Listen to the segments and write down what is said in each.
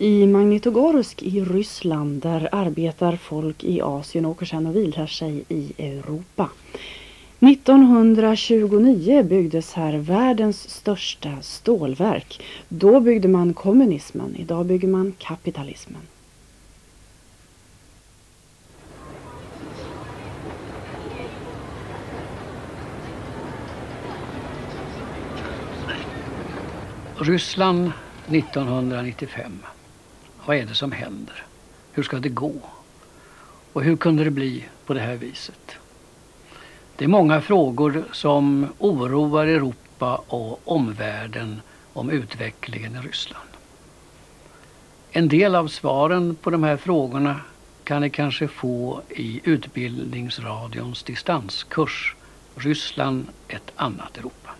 I Magnitogorsk i Ryssland där arbetar folk i Asien och åker sedan och vilar sig i Europa. 1929 byggdes här världens största stålverk. Då byggde man kommunismen, idag bygger man kapitalismen. Ryssland 1995. Vad är det som händer? Hur ska det gå? Och hur kunde det bli på det här viset? Det är många frågor som oroar Europa och omvärlden om utvecklingen i Ryssland. En del av svaren på de här frågorna kan ni kanske få i Utbildningsradions distanskurs Ryssland ett annat Europa.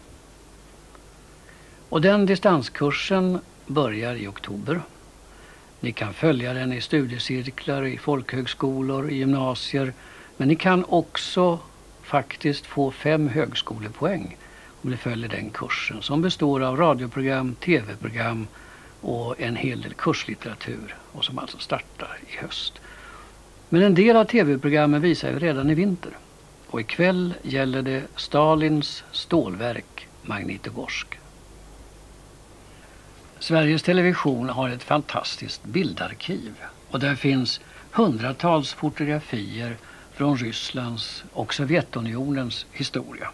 Och den distanskursen börjar i oktober. Ni kan följa den i studiecirklar, i folkhögskolor, i gymnasier. Men ni kan också faktiskt få fem högskolepoäng om ni följer den kursen som består av radioprogram, tv-program och en hel del kurslitteratur och som alltså startar i höst. Men en del av tv-programmen visar ju redan i vinter och ikväll gäller det Stalins stålverk Magnitogorsk. Sveriges Television har ett fantastiskt bildarkiv och där finns hundratals fotografier från Rysslands och Sovjetunionens historia.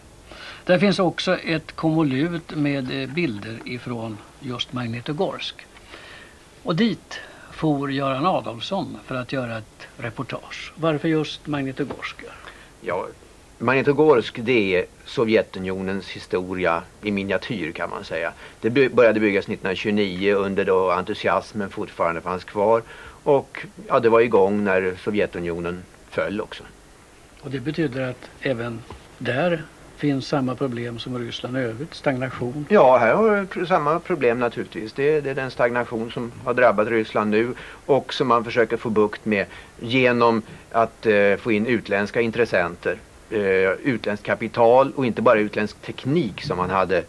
Där finns också ett konvolut med eh, bilder ifrån just Magnitogorsk. Och dit for Göran Adolfsson för att göra ett reportage. Varför just Magnitogorsk? Ja, Magnitogorsk det är Sovjetunionens historia i miniatyr kan man säga. Det började byggas 1929 under då entusiasmen fortfarande fanns kvar. Och ja, det var igång när Sovjetunionen föll också. Och det betyder att även där finns samma problem som i Ryssland övrigt, stagnation? Ja, här har vi samma problem naturligtvis. Det, det, är den stagnation som har drabbat Ryssland nu och som man försöker få bukt med genom att eh, få in utländska intressenter. Eh, utländskt kapital och inte bara utländsk teknik som man hade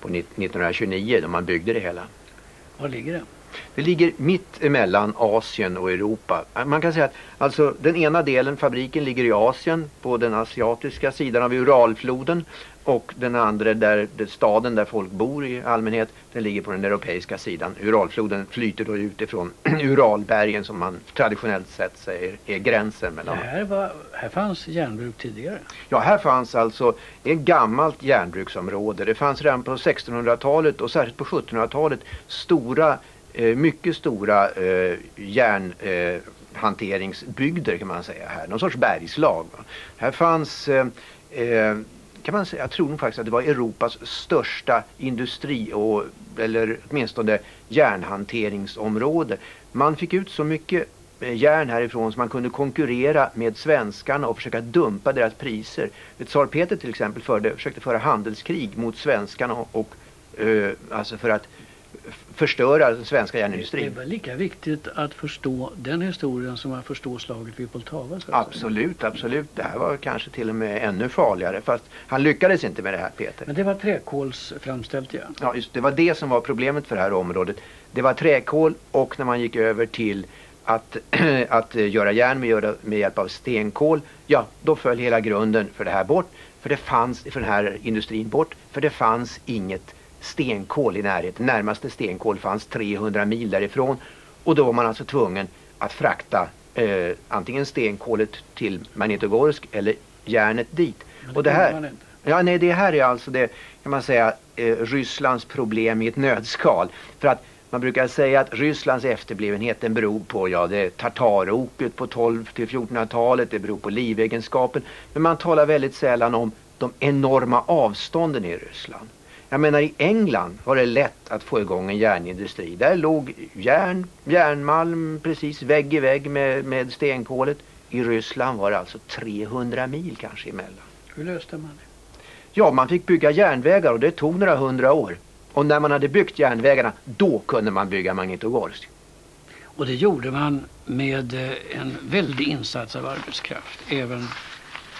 på 1929 då man byggde det hela. Var ligger det? Det ligger mitt emellan Asien och Europa. Man kan säga att alltså, den ena delen, fabriken, ligger i Asien på den asiatiska sidan av Uralfloden och den andra, där, staden där folk bor i allmänhet, den ligger på den europeiska sidan. Uralfloden flyter då utifrån Uralbergen som man traditionellt sett säger är gränsen mellan. Här, var, här fanns järnbruk tidigare? Ja, här fanns alltså ett gammalt järnbruksområde. Det fanns redan på 1600-talet och särskilt på 1700-talet stora Eh, mycket stora eh, järnhanteringsbygder kan man säga här. Någon sorts bergslag. Här fanns eh, eh, kan man säga, jag tror nog faktiskt att det var Europas största industri och, eller åtminstone järnhanteringsområde. Man fick ut så mycket eh, järn härifrån så man kunde konkurrera med svenskarna och försöka dumpa deras priser. Tsar Peter till exempel förde, försökte föra handelskrig mot svenskarna och, och alltså för att förstöra den svenska järnindustrin. Det är väl lika viktigt att förstå den historien som att förstå slaget vid Poltava? Absolut, absolut. Det här var kanske till och med ännu farligare. Fast han lyckades inte med det här Peter. Men det var träkolsframställt järn? Ja, just, det var det som var problemet för det här området. Det var träkol och när man gick över till att, att göra järn med, med hjälp av stenkol, ja då föll hela grunden för det här bort. För det fanns, för den här industrin bort, för det fanns inget stenkol i närheten. Närmaste stenkol fanns 300 mil därifrån och då var man alltså tvungen att frakta eh, antingen stenkolet till Magnitogorsk eller järnet dit. Men det och det här, ja, nej, det här är alltså det kan man säga eh, Rysslands problem i ett nödskal. För att man brukar säga att Rysslands efterblivenhet den beror på ja, det tataroket på 12 till 1400-talet, det beror på livegenskapen. Men man talar väldigt sällan om de enorma avstånden i Ryssland. Jag menar i England var det lätt att få igång en järnindustri. Där låg järn, järnmalm precis vägg i vägg med, med stenkolet. I Ryssland var det alltså 300 mil kanske emellan. Hur löste man det? Ja, man fick bygga järnvägar och det tog några hundra år. Och när man hade byggt järnvägarna, då kunde man bygga Magnitogorsk. Och det gjorde man med eh, en väldig insats av arbetskraft. Även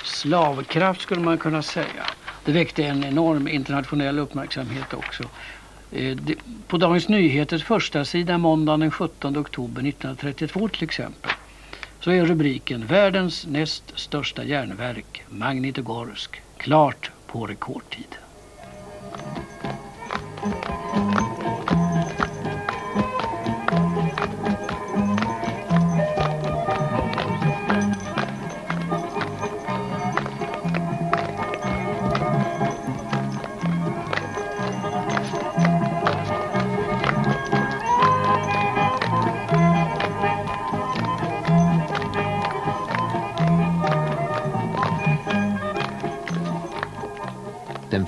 slavkraft skulle man kunna säga. Det väckte en enorm internationell uppmärksamhet också. Eh, på Dagens Nyheters första sida måndagen den 17 oktober 1932 till exempel så är rubriken Världens näst största järnverk, Magnitogorsk, klart på rekordtid.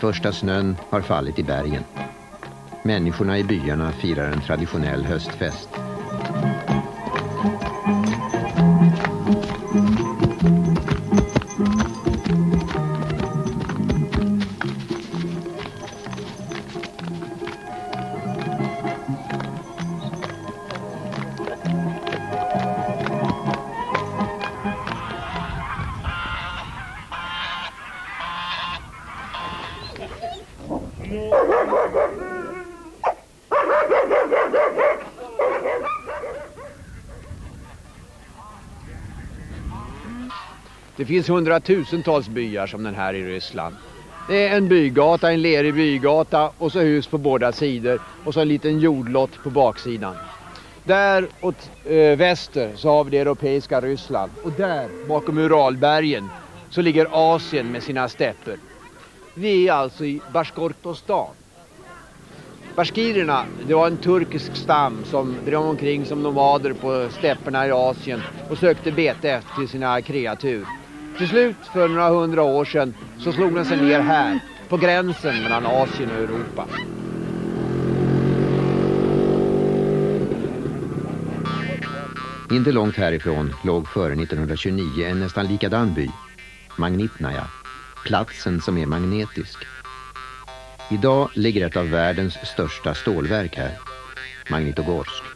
Första snön har fallit i bergen. Människorna i byarna firar en traditionell höstfest. Finns hundratusentals byar som den här i Ryssland. Det är en bygata, en lerig bygata och så hus på båda sidor och så en liten jordlott på baksidan. Där åt eh, väster så har vi det europeiska Ryssland och där bakom Uralbergen så ligger Asien med sina stäpper. Vi är alltså i Bashkortostan. Bashkirerna, det var en turkisk stam som drev omkring som nomader på stäpperna i Asien och sökte bete till sina kreatur. Till slut, för några hundra år sedan, så slog den sig ner här, på gränsen mellan Asien och Europa. Inte långt härifrån låg före 1929 en nästan likadan by, Magnitnaja, platsen som är magnetisk. Idag ligger ett av världens största stålverk här, Magnitogorsk.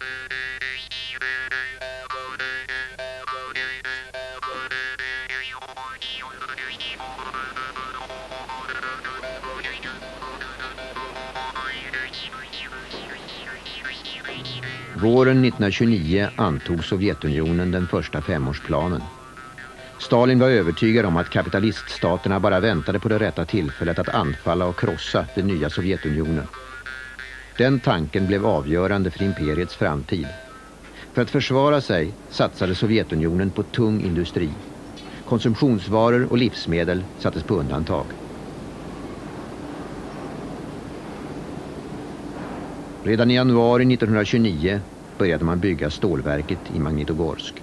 Våren 1929 antog Sovjetunionen den första femårsplanen. Stalin var övertygad om att kapitaliststaterna bara väntade på det rätta tillfället att anfalla och krossa den nya Sovjetunionen. Den tanken blev avgörande för imperiets framtid. För att försvara sig satsade Sovjetunionen på tung industri. Konsumtionsvaror och livsmedel sattes på undantag. Redan i januari 1929 började man bygga stålverket i Magnitogorsk.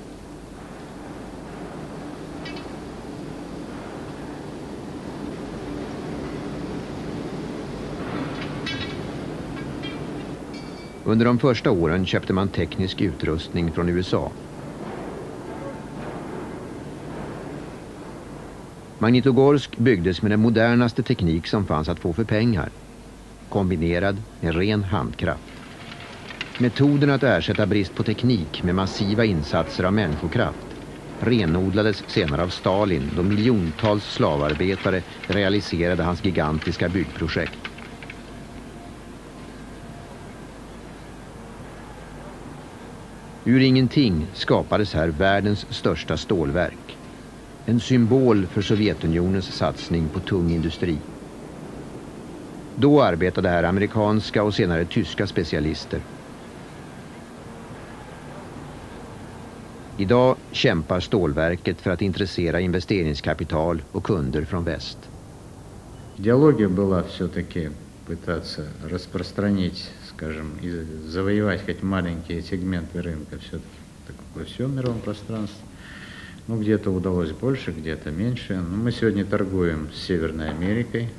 Under de första åren köpte man teknisk utrustning från USA. Magnitogorsk byggdes med den modernaste teknik som fanns att få för pengar kombinerad med ren handkraft. Metoden att ersätta brist på teknik med massiva insatser av människokraft renodlades senare av Stalin då miljontals slavarbetare realiserade hans gigantiska byggprojekt. Ur ingenting skapades här världens största stålverk. En symbol för Sovjetunionens satsning på tung industri. Då arbetade här amerikanska och senare tyska specialister. Idag kämpar stålverket för att intressera investeringskapital och kunder från väst. Идеология была все-таки пытаться распространить, скажем, и завоевать хоть маленькие сегменты рынка все-таки во всем мировом пространстве. Ну, где-то удалось больше, где-то меньше. Но мы сегодня торгуем с Северной Америкой,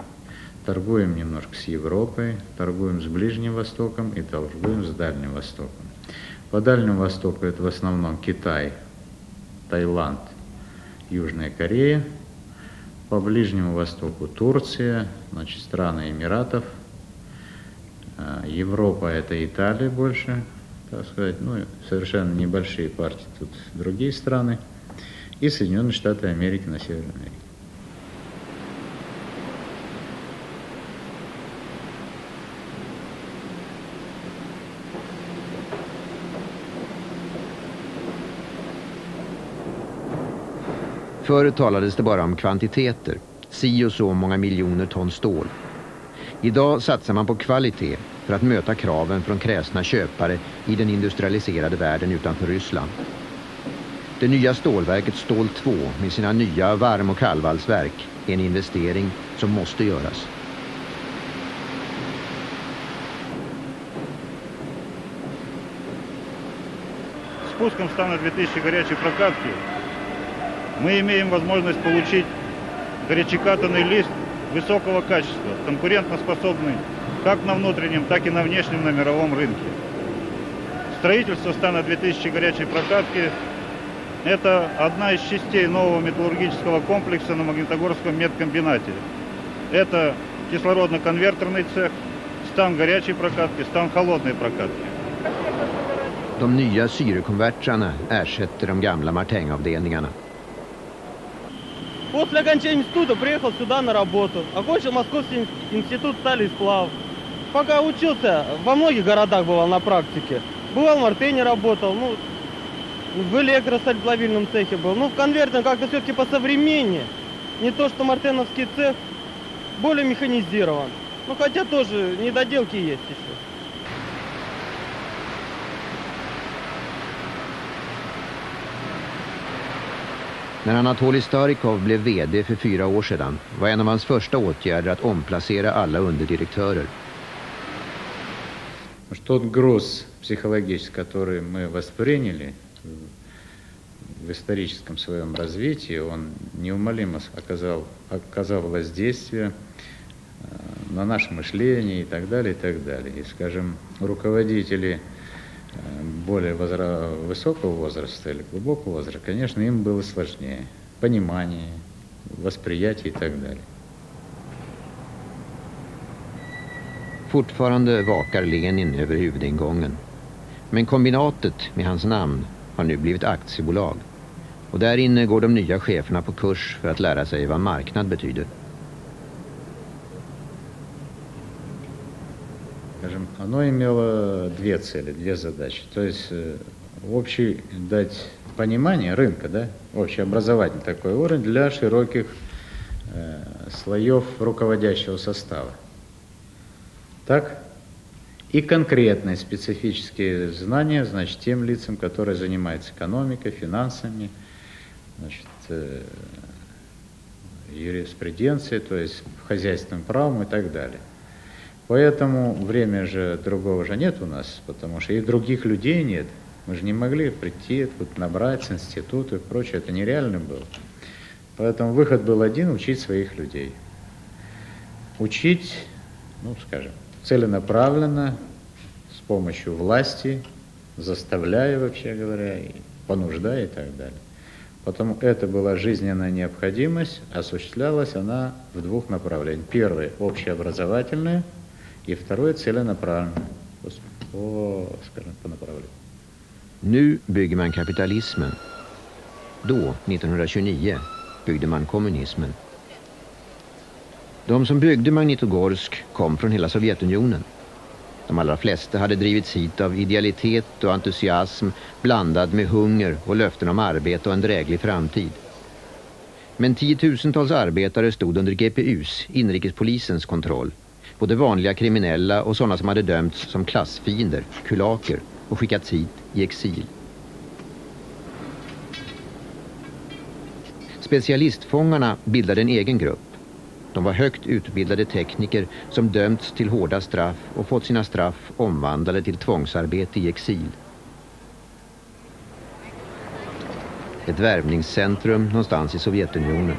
торгуем немножко с Европой, торгуем с Ближним Востоком и торгуем с Дальним Востоком. По Дальнему Востоку это в основном Китай, Таиланд, Южная Корея. По Ближнему Востоку Турция, значит, страны Эмиратов. А, Европа это Италия больше, так сказать, ну, совершенно небольшие партии тут другие страны. И Соединенные Штаты Америки на Северной Америке. Förr talades det bara om kvantiteter, si och så många miljoner ton stål. Idag satsar man på kvalitet för att möta kraven från kräsna köpare i den industrialiserade världen utanför Ryssland. Det nya stålverket Stål 2 med sina nya varm- och kallvalsverk är en investering som måste göras. Спуском стана 2000 горячей прокатки мы имеем возможность получить горячекатанный лист высокого качества, конкурентоспособный как на внутреннем, так и на внешнем на мировом рынке. Строительство стана 2000 горячей прокатки – это одна из частей нового металлургического комплекса на Магнитогорском медкомбинате. Это кислородно-конвертерный цех, стан горячей прокатки, стан холодной прокатки. De nya syrekonvertrarna ersätter de gamla martängavdelningarna. После окончания института приехал сюда на работу. Окончил Московский институт стали и сплав. Пока учился, во многих городах бывал на практике. Бывал в Мартене работал, ну, в электросталеплавильном цехе был. Ну, в конвертном как-то все-таки посовременнее. Не то, что мартеновский цех более механизирован. Ну, хотя тоже недоделки есть еще. När Anatolij Starikov blev vd för fyra år sedan var en av hans första åtgärder att omplacera alla underdirektörer. Тот груз психологический, который мы восприняли в историческом своем развитии, он неумолимо оказал, оказал воздействие на наше мышление и так далее, и так далее. И, скажем, руководители более возра... высокого возраста или глубокого возраста, конечно, им было сложнее. Понимание, восприятие и так далее. Fortfarande vakar Lenin över huvudingången. Men kombinatet med hans namn har nu blivit aktiebolag. Och där inne går de nya cheferna på kurs för att lära sig vad marknad betyder. Скажем, оно имело две цели, две задачи. То есть э, общий дать понимание рынка, да, общеобразовательный такой уровень для широких э, слоев руководящего состава. Так? И конкретные специфические знания, значит, тем лицам, которые занимаются экономикой, финансами, значит, э, юриспруденцией, то есть хозяйственным правом и так далее. Поэтому время же другого же нет у нас, потому что и других людей нет. Мы же не могли прийти, тут набрать с института и прочее, это нереально было. Поэтому выход был один – учить своих людей. Учить, ну, скажем, целенаправленно, с помощью власти, заставляя, вообще говоря, и понуждая и так далее. Потому это была жизненная необходимость, осуществлялась она в двух направлениях. Первое – общеобразовательное – и второе целенаправленное, på, скажем, på направлению. Nu bygger man kapitalismen. Då, 1929, byggde man kommunismen. De som byggde Magnitogorsk kom från hela Sovjetunionen. De allra flesta hade drivits hit av idealitet och entusiasm blandad med hunger och löften om arbete och en dräglig framtid. Men tiotusentals arbetare stod under GPUs, inrikespolisens, kontroll både vanliga kriminella och sådana som hade dömts som klassfiender, kulaker och skickats hit i exil. Specialistfångarna bildade en egen grupp. De var högt utbildade tekniker som dömts till hårda straff och fått sina straff omvandlade till tvångsarbete i exil. Ett värvningscentrum någonstans i Sovjetunionen.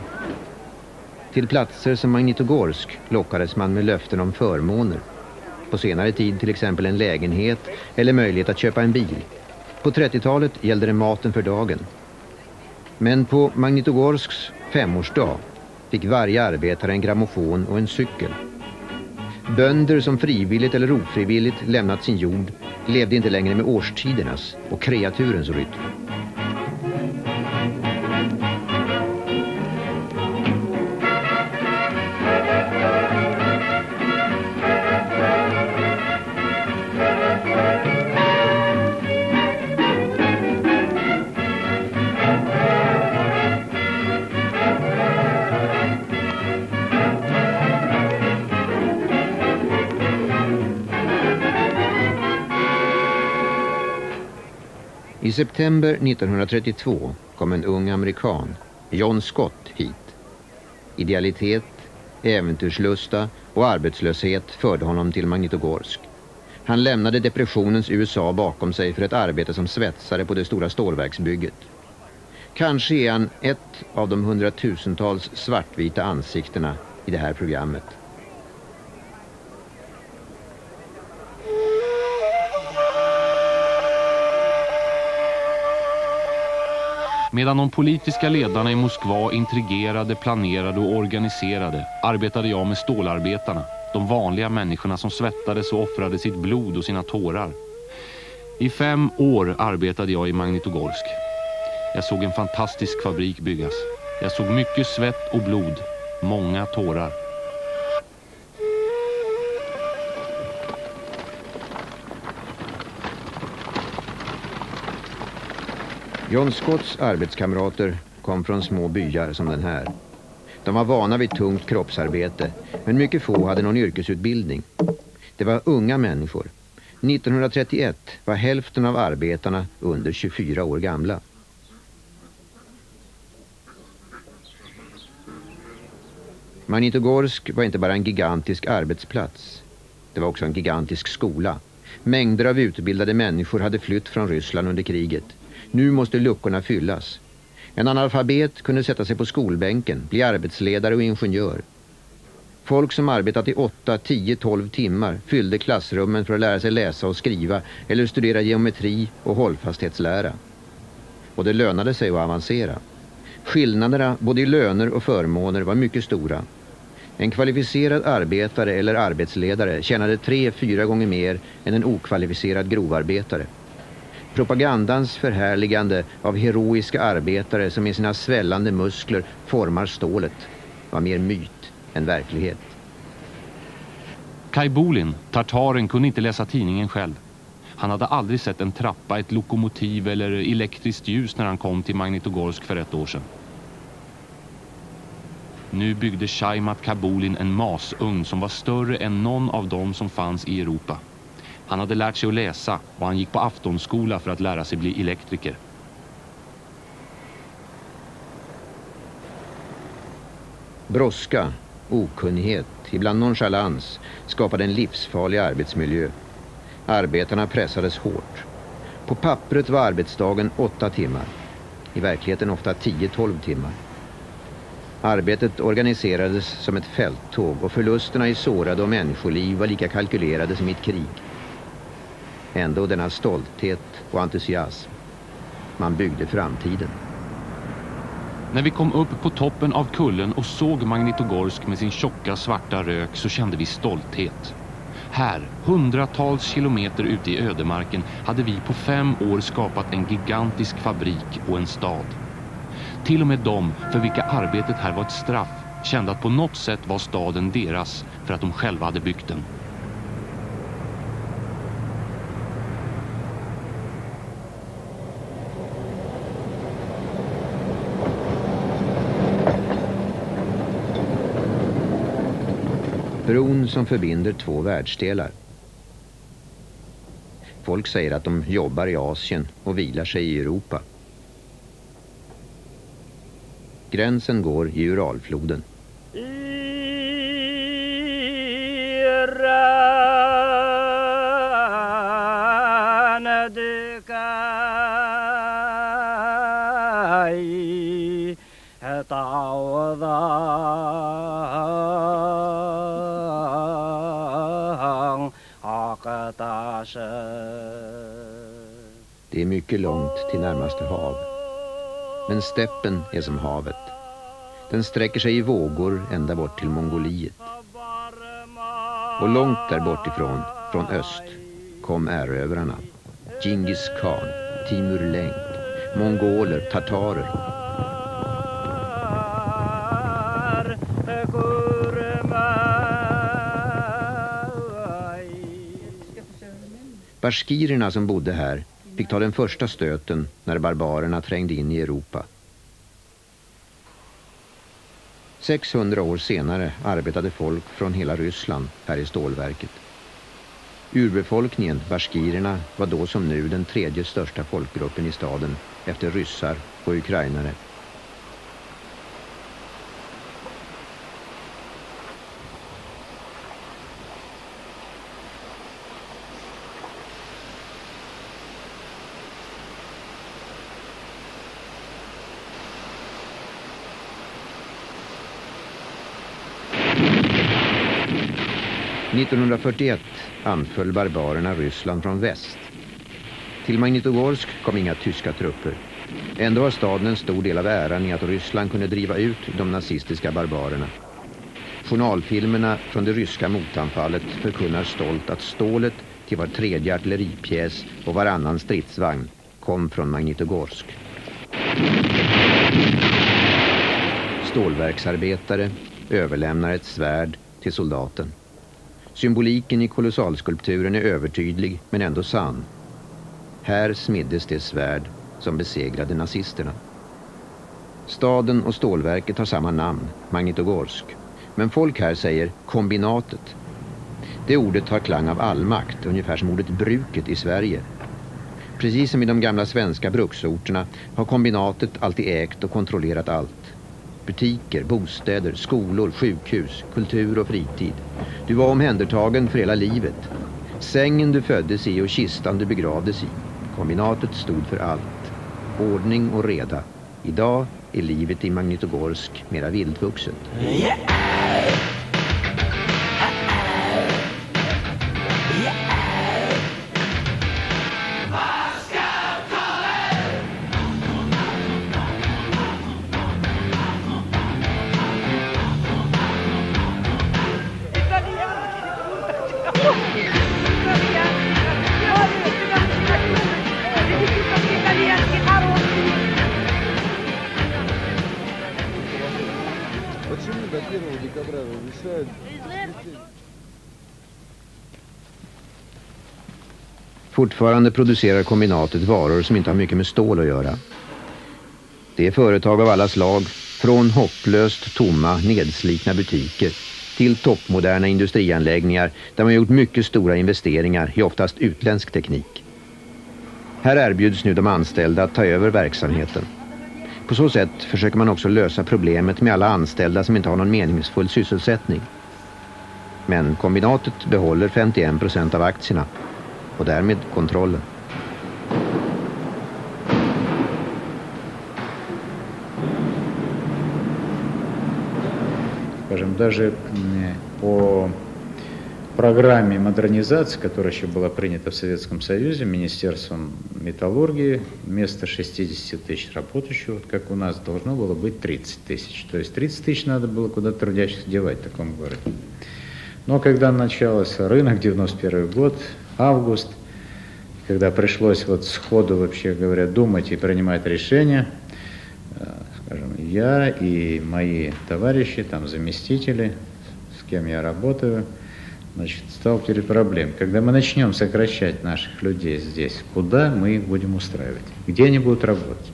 Till platser som Magnitogorsk lockades man med löften om förmåner. På senare tid till exempel en lägenhet eller möjlighet att köpa en bil. På 30-talet gällde det maten för dagen. Men på Magnitogorsks femårsdag fick varje arbetare en grammofon och en cykel. Bönder som frivilligt eller ofrivilligt lämnat sin jord levde inte längre med årstidernas och kreaturens rytm. September 1932 kom en ung amerikan, John Scott, hit. Idealitet, äventyrslusta och arbetslöshet förde honom till Magnitogorsk. Han lämnade depressionens USA bakom sig för ett arbete som svetsare på det stora stålverksbygget. Kanske är han ett av de hundratusentals svartvita ansiktena i det här programmet. Medan de politiska ledarna i Moskva intrigerade, planerade och organiserade arbetade jag med stålarbetarna, de vanliga människorna som svettades och offrade sitt blod och sina tårar. I fem år arbetade jag i Magnitogorsk. Jag såg en fantastisk fabrik byggas. Jag såg mycket svett och blod, många tårar. John Scotts arbetskamrater kom från små byar som den här. De var vana vid tungt kroppsarbete, men mycket få hade någon yrkesutbildning. Det var unga människor. 1931 var hälften av arbetarna under 24 år gamla. Magnitogorsk var inte bara en gigantisk arbetsplats. Det var också en gigantisk skola. Mängder av utbildade människor hade flytt från Ryssland under kriget. Nu måste luckorna fyllas. En analfabet kunde sätta sig på skolbänken, bli arbetsledare och ingenjör. Folk som arbetat i 8, 10, 12 timmar fyllde klassrummen för att lära sig läsa och skriva eller studera geometri och hållfasthetslära. Och det lönade sig att avancera. Skillnaderna både i löner och förmåner var mycket stora. En kvalificerad arbetare eller arbetsledare tjänade tre, fyra gånger mer än en okvalificerad grovarbetare. Propagandans förhärligande av heroiska arbetare som i sina svällande muskler formar stålet var mer myt än verklighet. Kai Bolin, tartaren, kunde inte läsa tidningen själv. Han hade aldrig sett en trappa, ett lokomotiv eller elektriskt ljus när han kom till Magnitogorsk för ett år sedan. Nu byggde Shaimat Kabulin en masugn som var större än någon av dem som fanns i Europa. Han hade lärt sig att läsa och han gick på aftonskola för att lära sig bli elektriker. Bråska, okunnighet, ibland nonchalans skapade en livsfarlig arbetsmiljö. Arbetarna pressades hårt. På pappret var arbetsdagen åtta timmar. I verkligheten ofta 10-12 timmar. Arbetet organiserades som ett fälttåg och förlusterna i sårade och människoliv var lika kalkylerade som i ett krig. Ändå denna stolthet och entusiasm. Man byggde framtiden. När vi kom upp på toppen av kullen och såg Magnitogorsk med sin tjocka svarta rök så kände vi stolthet. Här, hundratals kilometer ute i ödemarken, hade vi på fem år skapat en gigantisk fabrik och en stad. Till och med de för vilka arbetet här var ett straff kände att på något sätt var staden deras för att de själva hade byggt den. Bron som förbinder två världsdelar. Folk säger att de jobbar i Asien och vilar sig i Europa. Gränsen går i Uralfloden. Det är mycket långt till närmaste hav. Men steppen är som havet. Den sträcker sig i vågor ända bort till Mongoliet. Och långt där bortifrån, från öst, kom erövrarna. Genghis khan, Timur Lenk, mongoler, tatarer. Bashkirerna som bodde här fick ta den första stöten när barbarerna trängde in i Europa. 600 år senare arbetade folk från hela Ryssland här i stålverket. Urbefolkningen, bashkirerna, var då som nu den tredje största folkgruppen i staden efter ryssar och ukrainare. 1941 anföll barbarerna Ryssland från väst. Till Magnitogorsk kom inga tyska trupper. Ändå har staden en stor del av äran i att Ryssland kunde driva ut de nazistiska barbarerna. Journalfilmerna från det ryska motanfallet förkunnar stolt att stålet till var tredje artilleripjäs och varannan stridsvagn kom från Magnitogorsk. Stålverksarbetare överlämnar ett svärd till soldaten. Symboliken i kolossalskulpturen är övertydlig men ändå sann. Här smiddes det svärd som besegrade nazisterna. Staden och stålverket har samma namn, Magnitogorsk. Men folk här säger kombinatet. Det ordet har klang av allmakt, ungefär som ordet bruket i Sverige. Precis som i de gamla svenska bruksorterna har kombinatet alltid ägt och kontrollerat allt. Butiker, bostäder, skolor, sjukhus, kultur och fritid. Du var omhändertagen för hela livet. Sängen du föddes i och kistan du begravdes i. Kombinatet stod för allt. Ordning och reda. Idag är livet i Magnitogorsk mera vildvuxet. Yeah! Fortfarande producerar kombinatet varor som inte har mycket med stål att göra. Det är företag av alla slag, från hopplöst tomma, nedslitna butiker till toppmoderna industrianläggningar där man gjort mycket stora investeringar i oftast utländsk teknik. Här erbjuds nu de anställda att ta över verksamheten. På så sätt försöker man också lösa problemet med alla anställda som inte har någon meningsfull sysselsättning. Men kombinatet behåller 51 procent av aktierna och därmed kontrollen. Скажем, даже по программе модернизации, которая еще была принята в Советском Союзе, Министерством металлургии, вместо 60 тысяч работающих, вот как у нас, должно было быть 30 тысяч. То есть 30 тысяч надо было куда-то трудящихся девать в таком городе. Но когда начался рынок, 91 год, август, когда пришлось вот сходу, вообще говоря, думать и принимать решения, э, скажем, я и мои товарищи, там заместители, с кем я работаю, значит, стал перед проблемой. Когда мы начнем сокращать наших людей здесь, куда мы их будем устраивать? Где они будут работать?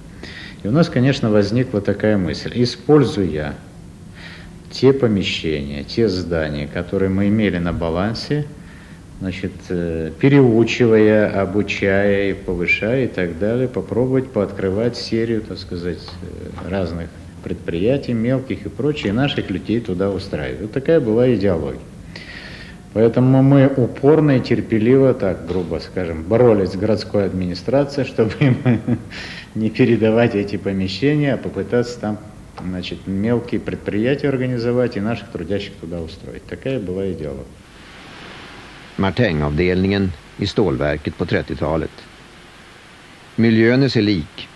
И у нас, конечно, возникла такая мысль. Используя те помещения, те здания, которые мы имели на балансе, значит, э, переучивая, обучая и повышая и так далее, попробовать пооткрывать серию, так сказать, э, разных предприятий, мелких и прочее, и наших людей туда устраивать. Вот такая была идеология. Поэтому мы упорно и терпеливо, так грубо скажем, боролись с городской администрацией, чтобы им не передавать эти помещения, а попытаться там значит, мелкие предприятия организовать и наших трудящих туда устроить. Такая была идеология. Martängavdelningen i stålverket på 30-talet. Miljön är sig lik.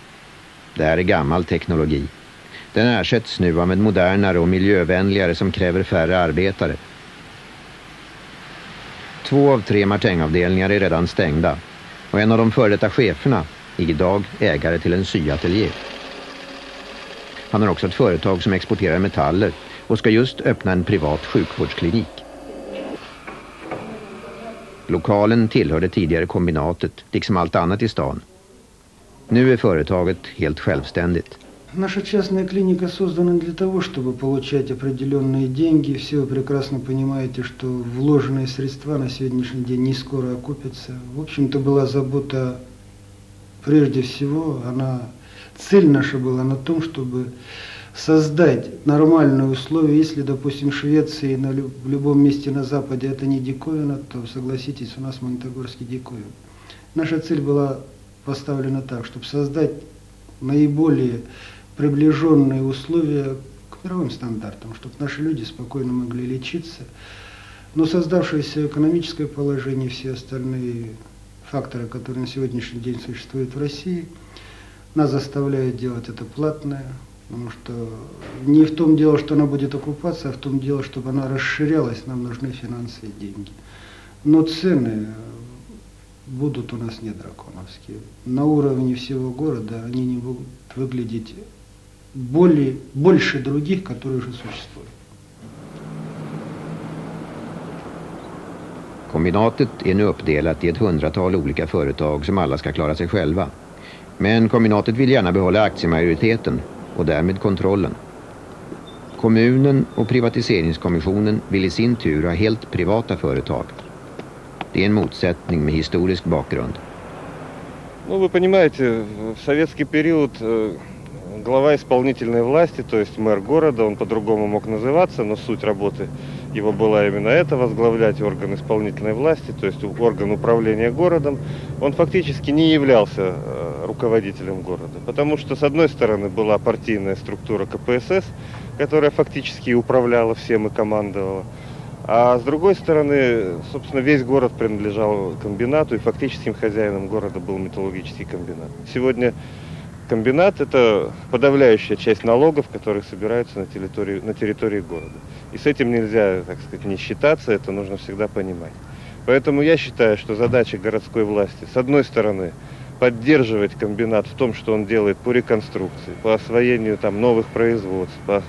Det här är gammal teknologi. Den ersätts nu av en modernare och miljövänligare som kräver färre arbetare. Två av tre martängavdelningar är redan stängda och en av de före detta cheferna är idag ägare till en syateljé. Han har också ett företag som exporterar metaller och ska just öppna en privat sjukvårdsklinik. Lokalen tillhörde tidigare kombinatet, liksom allt annat i stan. Nu är företaget helt självständigt. Наша частная клиника создана для того, чтобы получать определенные деньги. Все вы прекрасно понимаете, что вложенные средства на сегодняшний день не скоро окупятся. В общем-то, была забота прежде всего, она, цель наша была на том, чтобы создать нормальные условия. Если, допустим, в Швеции, на, в любом месте на Западе это не диковина, то, согласитесь, у нас в Магнитогорске диковина. Наша цель была поставлена так, чтобы создать наиболее приближенные условия к мировым стандартам, чтобы наши люди спокойно могли лечиться. Но создавшееся экономическое положение, все остальные факторы, которые на сегодняшний день существуют в России, нас заставляют делать это платное, потому что не в том дело, что она будет окупаться, а в том дело, чтобы она расширялась, нам нужны финансы и деньги. Но цены будут у нас не драконовские. На уровне всего города они не будут выглядеть более, больше других, которые уже существуют. Kombinatet är nu uppdelat i ett hundratal olika företag som alla ska klara sig själva. Men kombinatet vill gärna behålla aktiemajoriteten och därmed kontrollen. Kommunen och privatiseringskommissionen vill i sin tur ha helt privata företag. Det är en motsättning med historisk bakgrund. Ну, вы понимаете, в советский период э, глава исполнительной власти, то есть мэр города, он по-другому мог называться, но суть работы его была именно это, возглавлять орган исполнительной власти, то есть орган управления городом, он фактически не являлся э, руководителем города. Потому что, с одной стороны, была партийная структура КПСС, которая фактически управляла всем и командовала. А с другой стороны, собственно, весь город принадлежал комбинату, и фактическим хозяином города был металлургический комбинат. Сегодня комбинат – это подавляющая часть налогов, которые собираются на территории, на территории города. И с этим нельзя, так сказать, не считаться, это нужно всегда понимать. Поэтому я считаю, что задача городской власти, с одной стороны, поддерживать комбинат в том, что он делает по реконструкции, по освоению там, новых производств, по,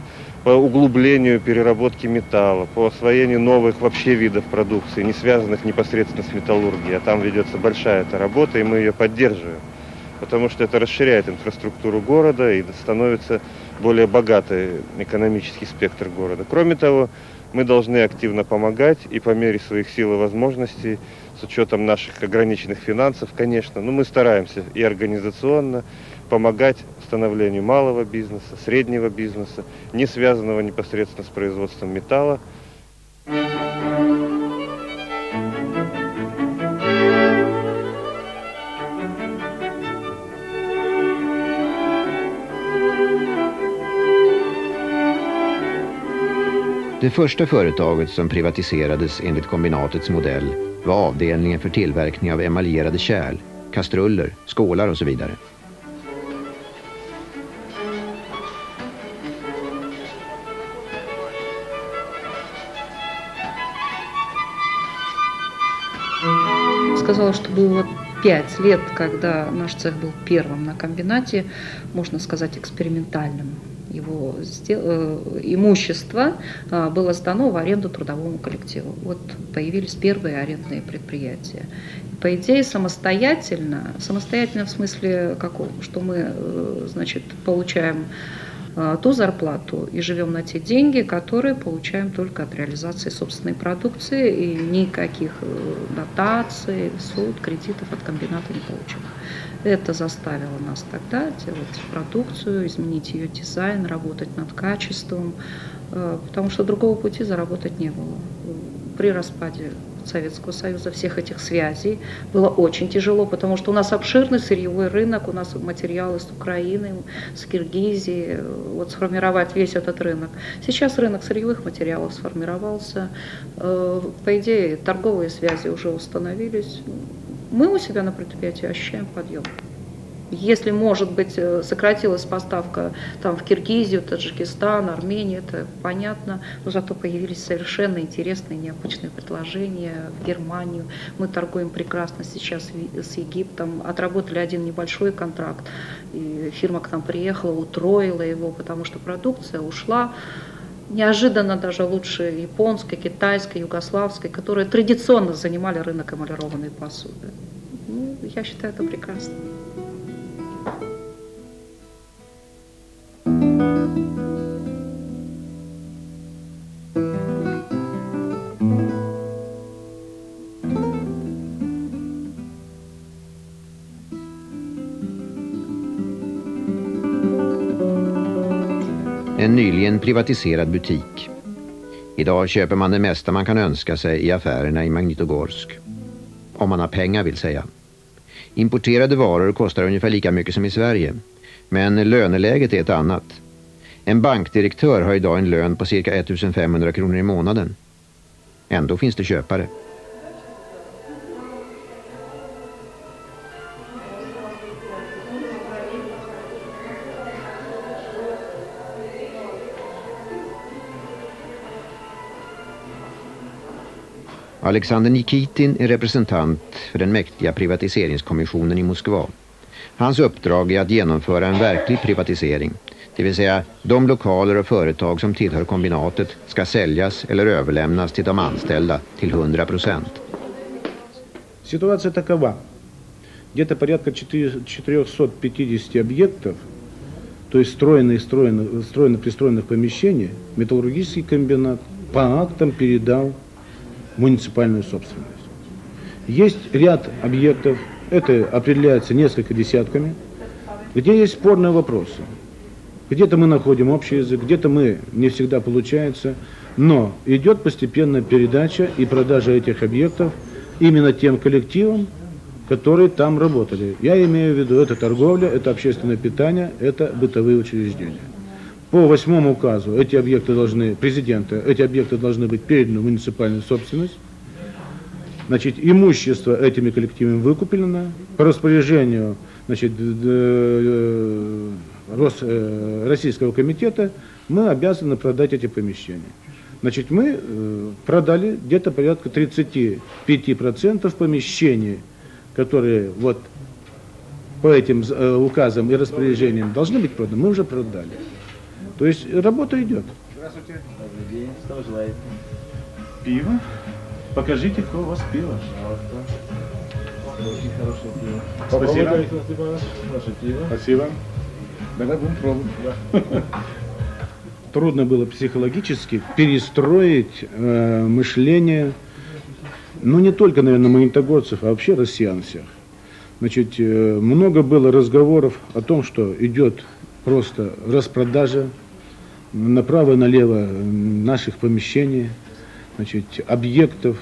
по углублению переработки металла, по освоению новых вообще видов продукции, не связанных непосредственно с металлургией. А там ведется большая эта работа, и мы ее поддерживаем потому что это расширяет инфраструктуру города и становится более богатый экономический спектр города. Кроме того, мы должны активно помогать и по мере своих сил и возможностей, с учетом наших ограниченных финансов, конечно, но мы стараемся и организационно помогать становлению малого бизнеса, среднего бизнеса, не связанного непосредственно с производством металла. Det första företaget som privatiserades enligt kombinatets modell var avdelningen för tillverkning av emaljerade kärl, kastruller, skålar och så vidare. Сказала, что было пять лет, когда наш цех был первым на комбинате, можно сказать, экспериментальным Его э, имущество а, было сдано в аренду трудовому коллективу. Вот появились первые арендные предприятия. По идее, самостоятельно, самостоятельно в смысле каком, что мы, э, значит, получаем ту зарплату и живем на те деньги, которые получаем только от реализации собственной продукции и никаких э, дотаций, суд, кредитов от комбината не получим. Это заставило нас тогда делать продукцию, изменить ее дизайн, работать над качеством, э, потому что другого пути заработать не было. При распаде Советского Союза, всех этих связей. Было очень тяжело, потому что у нас обширный сырьевой рынок, у нас материалы с Украины, с Киргизии, вот сформировать весь этот рынок. Сейчас рынок сырьевых материалов сформировался, э, по идее торговые связи уже установились, мы у себя на предприятии ощущаем подъем. Если, может быть, э, сократилась поставка там, в Киргизию, Таджикистан, Армению, это понятно, но зато появились совершенно интересные, необычные предложения в Германию. Мы торгуем прекрасно сейчас с Египтом, отработали один небольшой контракт, и фирма к нам приехала, утроила его, потому что продукция ушла неожиданно даже лучше японской, китайской, югославской, которые традиционно занимали рынок эмалированной посуды. Ну, я считаю это прекрасно. en nyligen privatiserad butik. Idag köper man det mesta man kan önska sig i affärerna i Magnitogorsk. Om man har pengar vill säga. Importerade varor kostar ungefär lika mycket som i Sverige. Men löneläget är ett annat. En bankdirektör har idag en lön på cirka 1500 kronor i månaden. Ändå finns det köpare. Alexander Nikitin är representant för den mäktiga privatiseringskommissionen i Moskva. Hans uppdrag är att genomföra en verklig privatisering. Det vill säga, de lokaler och företag som tillhör kombinatet ska säljas eller överlämnas till de anställda till 100 procent. Ситуация такова. Где-то порядка 450 объектов, то есть стройных, стройных, стройно пристроенных помещений, металлургический комбинат по актам передал муниципальную собственность. Есть ряд объектов, это определяется несколько десятками, где есть спорные вопросы. Где-то мы находим общий язык, где-то мы не всегда получается, но идет постепенная передача и продажа этих объектов именно тем коллективам, которые там работали. Я имею в виду, это торговля, это общественное питание, это бытовые учреждения. По восьмому указу эти объекты должны, президента, эти объекты должны быть переданы в муниципальную собственность. Значит, имущество этими коллективами выкуплено. По распоряжению значит, э, Рос, э, Российского комитета мы обязаны продать эти помещения. Значит, мы э, продали где-то порядка 35% помещений, которые вот по этим указам и распоряжениям должны быть проданы, мы уже продали. То есть работа идет. Здравствуйте. Добрый день. Что желаете? Пиво? Покажите, какое у вас пиво. Очень хорошее пиво. Спасибо. Ваше пиво. Спасибо. Давай будем пробовать. Да. Трудно было психологически перестроить э, мышление, ну не только, наверное, магнитогорцев, а вообще россиян всех. Значит, э, много было разговоров о том, что идет просто распродажа направо и налево наших помещений, значит, объектов,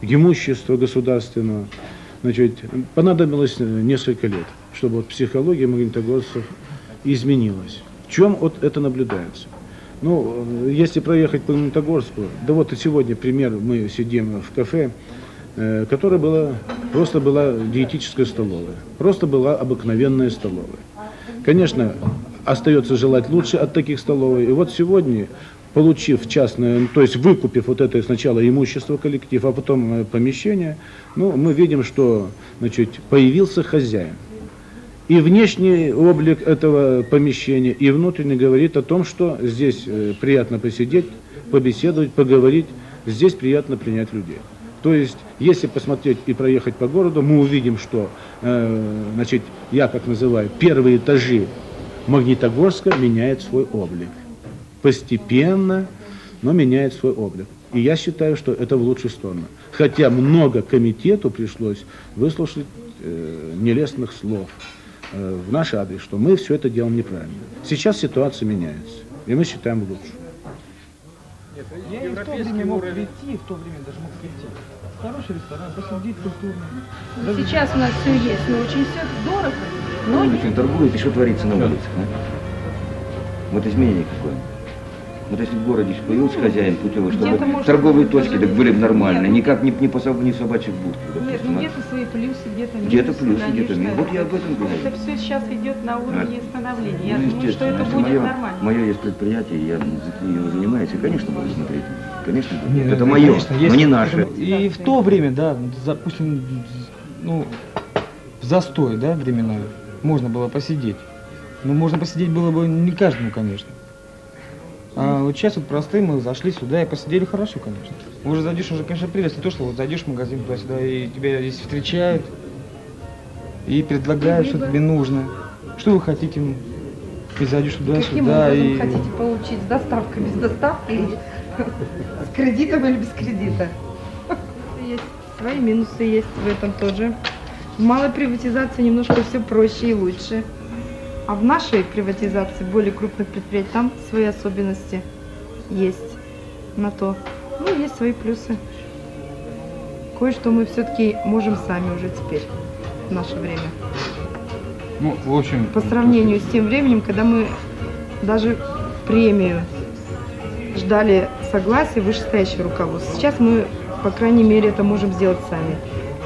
имущества государственного. Значит, понадобилось несколько лет, чтобы вот психология магнитогорцев изменилась. В чем вот это наблюдается? Ну, если проехать по Магнитогорску, да вот и сегодня пример, мы сидим в кафе, э, которое было, просто была диетическая столовая, просто была обыкновенная столовая. Конечно, остается желать лучше от таких столовой. И вот сегодня, получив частное, то есть выкупив вот это сначала имущество коллектив, а потом э, помещение, ну, мы видим, что значит, появился хозяин. И внешний облик этого помещения, и внутренний говорит о том, что здесь э, приятно посидеть, побеседовать, поговорить, здесь приятно принять людей. То есть, если посмотреть и проехать по городу, мы увидим, что, э, значит, я как называю, первые этажи Магнитогорска меняет свой облик. Постепенно, но меняет свой облик. И я считаю, что это в лучшую сторону. Хотя много комитету пришлось выслушать э, нелестных слов э, в наш адрес, что мы все это делаем неправильно. Сейчас ситуация меняется, и мы считаем лучше. Нет, я и в то время мог прийти, в то время даже мог прийти. Хороший ресторан, посидеть культурно. Сейчас у нас все есть, но очень все дорого. Но ну, торгуют, и что творится на улицах, а? Вот изменение какое. Вот если в городе появился хозяин путевый, чтобы торговые точки так были бы нормальные, никак не, не, по, не собачьих будках. Нет, ну где-то свои плюсы, где-то минусы. Где-то плюсы, где-то минусы. Вот я об этом говорю. Это все сейчас идет на уровне а, становления. Я ну, думаю, что это будет мое, нормально. Мое есть предприятие, я его занимаюсь, и, конечно, буду смотреть. Конечно, буду. Нет, это мое, конечно, есть, но не наше. И в то время, да, допустим, ну, в застой, да, времена, можно было посидеть. Но можно посидеть было бы не каждому, конечно. А вот сейчас вот простые мы зашли сюда и посидели хорошо, конечно. Уже зайдешь, уже, конечно, прелесть. Не то, что вот зайдешь в магазин туда-сюда, и тебя здесь встречают, и предлагают, что тебе нужно. Что вы хотите, и зайдешь туда-сюда. Каким и... хотите получить? С доставкой, без доставки? С кредитом или без кредита? Есть свои минусы есть в этом тоже. В малой приватизации немножко все проще и лучше. А в нашей приватизации более крупных предприятий там свои особенности есть на то. Ну, есть свои плюсы. Кое-что мы все-таки можем сами уже теперь, в наше время. Ну, в общем... По сравнению с тем временем, когда мы даже премию ждали согласия вышестоящего руководства. Сейчас мы, по крайней мере, это можем сделать сами.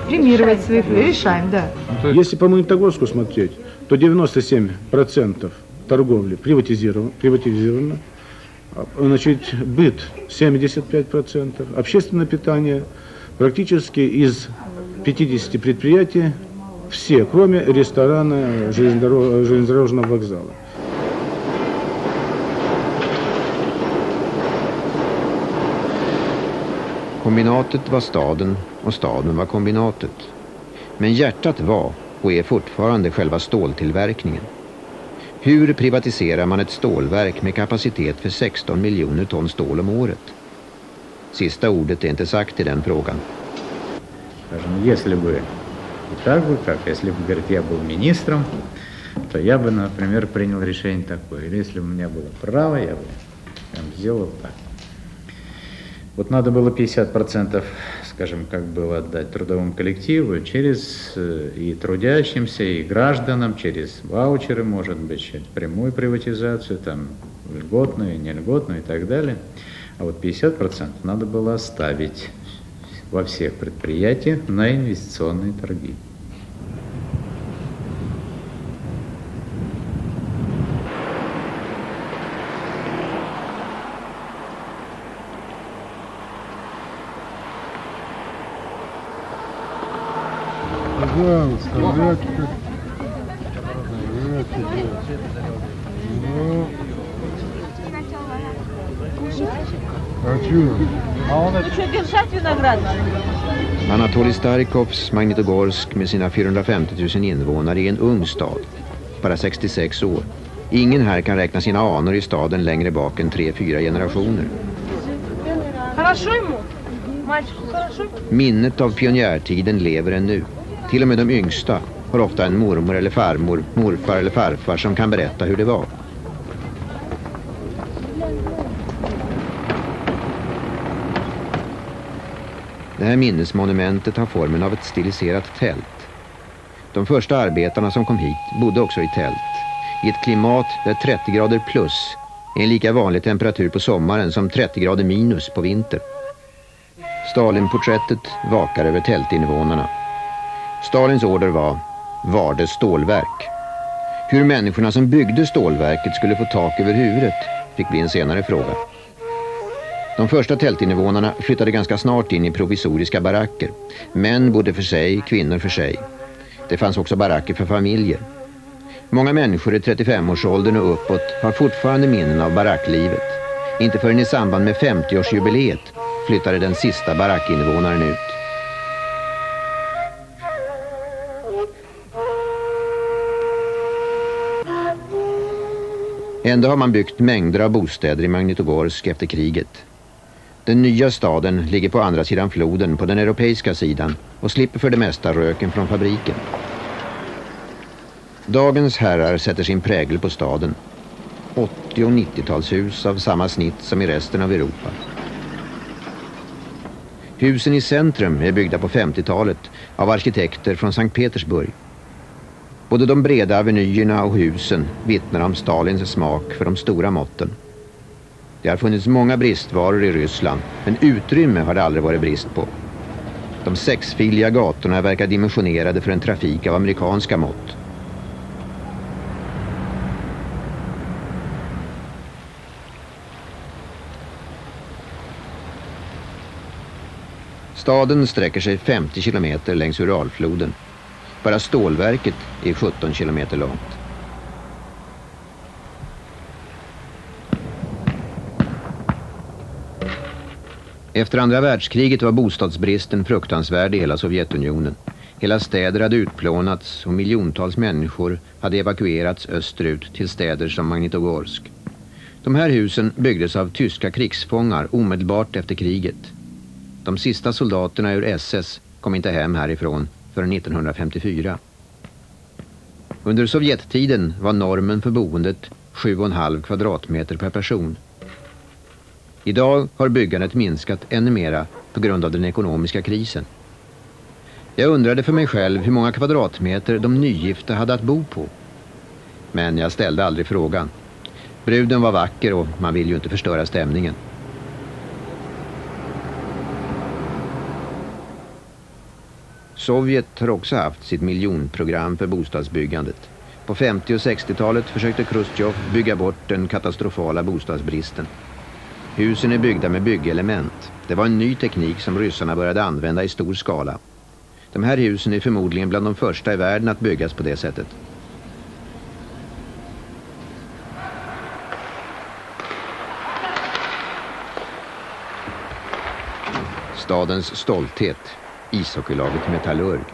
Премировать своих. Решаем, да. Если по Магнитогорску смотреть, то 97% торговли приватизировано, приватизировано. Значит, быт 75%, общественное питание практически из 50 предприятий все, кроме ресторана железнодорожного вокзала. Kombinatet var staden och staden var kombinatet. Men hjärtat var och är fortfarande själva ståltillverkningen. Hur privatiserar man ett stålverk med kapacitet för 16 miljoner ton stål om året? Sista ordet är inte sagt i den frågan. Если бы и так бы, как если бы, говорит, я был министром, то я бы, например, принял решение такое. Или если бы у меня было право, я бы прям сделал так. Вот надо было 50%, скажем, как было отдать трудовому коллективу через э, и трудящимся, и гражданам, через ваучеры, может быть, через прямую приватизацию, там, льготную, не льготную и так далее. А вот 50% надо было оставить во всех предприятиях на инвестиционные торги. Пожалуйста, вряд ли. Вряд ли. Ну. Хочу. Ну что, держать виноград? Anatolij Starkovs Magnitogorsk med sina 450 000 invånare är en ung stad. Bara 66 år. Ingen här kan räkna sina anor i staden längre bak än 3-4 generationer. Хорошо ему? Мальчику хорошо? Minnet av pionjärtiden lever ännu. Till och med de yngsta har ofta en mormor eller farmor, morfar eller farfar som kan berätta hur det var. Det här minnesmonumentet har formen av ett stiliserat tält. De första arbetarna som kom hit bodde också i tält. I ett klimat där 30 grader plus är en lika vanlig temperatur på sommaren som 30 grader minus på vinter. Stalinporträttet vakar över tältinvånarna. Stalins order var Varde stålverk. Hur människorna som byggde stålverket skulle få tak över huvudet fick bli en senare fråga. De första tältinvånarna flyttade ganska snart in i provisoriska baracker. Män bodde för sig, kvinnor för sig. Det fanns också baracker för familjer. Många människor i 35-årsåldern och uppåt har fortfarande minnen av baracklivet. Inte förrän i samband med 50-årsjubileet flyttade den sista barackinvånaren ut. Ändå har man byggt mängder av bostäder i Magnitogorsk efter kriget. Den nya staden ligger på andra sidan floden på den europeiska sidan och slipper för det mesta röken från fabriken. Dagens herrar sätter sin prägel på staden. 80- och 90-talshus av samma snitt som i resten av Europa. Husen i centrum är byggda på 50-talet av arkitekter från Sankt Petersburg. Både de breda avenyerna och husen vittnar om Stalins smak för de stora måtten. Det har funnits många bristvaror i Ryssland, men utrymme har det aldrig varit brist på. De sexfiliga gatorna verkar dimensionerade för en trafik av amerikanska mått. Staden sträcker sig 50 kilometer längs Uralfloden. Bara stålverket är 17 kilometer långt. Efter andra världskriget var bostadsbristen fruktansvärd i hela Sovjetunionen. Hela städer hade utplånats och miljontals människor hade evakuerats österut till städer som Magnitogorsk. De här husen byggdes av tyska krigsfångar omedelbart efter kriget. De sista soldaterna ur SS kom inte hem härifrån förrän 1954. Under Sovjettiden var normen för boendet 7,5 kvadratmeter per person. Idag har byggandet minskat ännu mera på grund av den ekonomiska krisen. Jag undrade för mig själv hur många kvadratmeter de nygifta hade att bo på. Men jag ställde aldrig frågan. Bruden var vacker och man vill ju inte förstöra stämningen. Sovjet har också haft sitt miljonprogram för bostadsbyggandet. På 50- och 60-talet försökte Khrushchev bygga bort den katastrofala bostadsbristen. Husen är byggda med byggelement. Det var en ny teknik som ryssarna började använda i stor skala. De här husen är förmodligen bland de första i världen att byggas på det sättet. Stadens stolthet, ishockeylaget Metallurg.